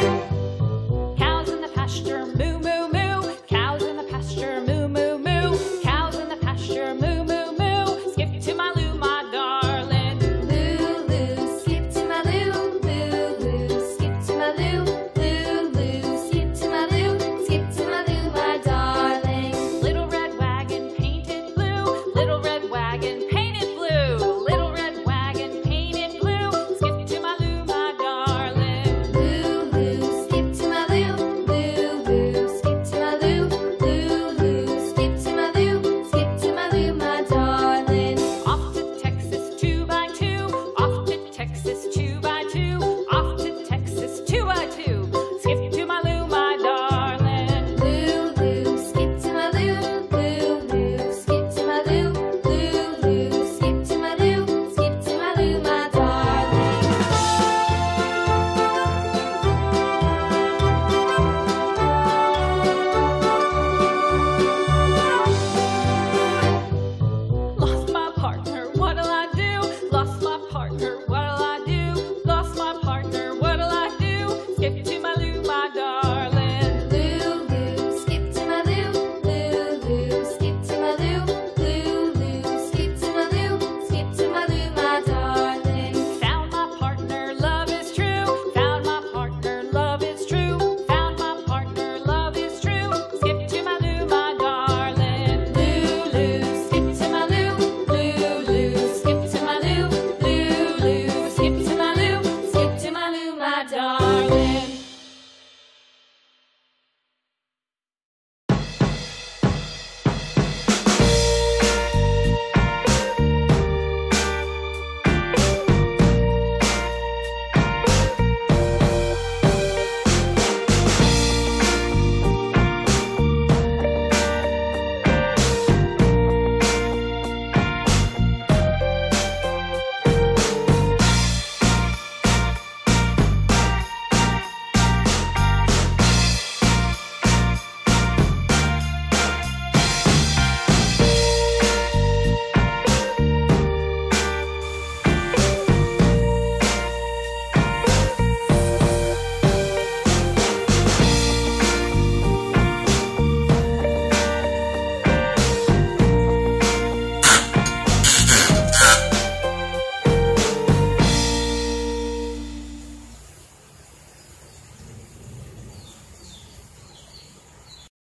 Música